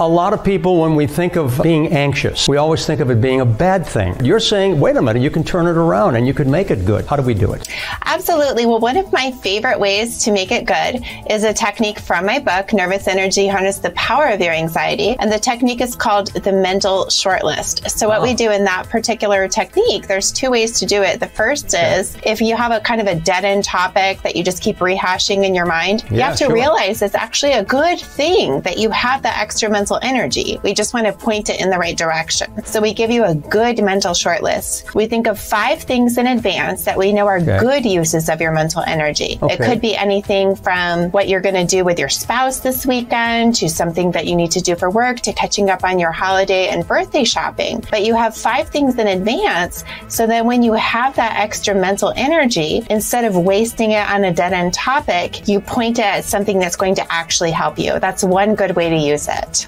A lot of people, when we think of being anxious, we always think of it being a bad thing. You're saying, wait a minute, you can turn it around and you can make it good. How do we do it? Absolutely. Well, one of my favorite ways to make it good is a technique from my book, Nervous Energy Harness the Power of Your Anxiety. And the technique is called the mental shortlist. So, what we ah. do in that particular technique, there's two ways to do it. The first okay. is if you have a kind of a dead end topic that you just keep rehashing in your mind, yeah, you have to sure. realize it's actually a good thing that you have that extra mental mental energy. We just want to point it in the right direction. So we give you a good mental shortlist. We think of five things in advance that we know are okay. good uses of your mental energy. Okay. It could be anything from what you're going to do with your spouse this weekend to something that you need to do for work to catching up on your holiday and birthday shopping. But you have five things in advance so that when you have that extra mental energy, instead of wasting it on a dead end topic, you point it at something that's going to actually help you. That's one good way to use it.